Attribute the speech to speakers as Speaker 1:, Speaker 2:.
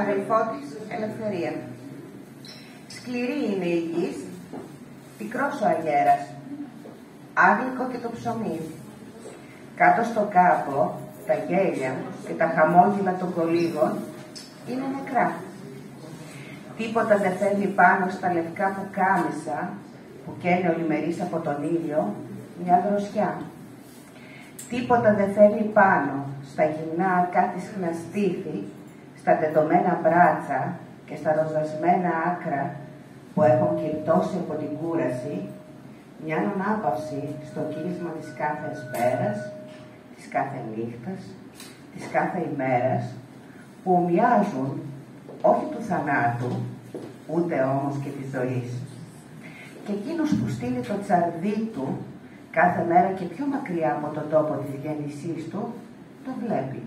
Speaker 1: αδελφό της Ελευθερία. Σκληρή είναι η γης, πικρός ο αγέρας, άγλικο και το ψωμί. Κάτω στο κάπο, τα γέλια και τα χαμόγελα των κολύγων είναι νεκρά. Τίποτα δεν φέρνει πάνω στα λευκά που κάμισα, που καίνε ολιμερείς από τον ήλιο, μια δροσιά. Τίποτα δεν φέρνει πάνω στα γυμνά αρκά της χναστήθη, στα τετωμένα μπράτσα και στα ροζασμένα άκρα που έχουν κυρτώσει από την κούραση, μια ανάπαυση στο κύλισμα της κάθε εσπέρας, της κάθε νύχτας, της κάθε ημέρας, που ομοιάζουν όχι του θανάτου, ούτε όμως και της ζωής. Και εκείνος που στείλει το τσαρδί του κάθε μέρα και πιο μακριά από τον τόπο της γέννησής του, το βλέπει.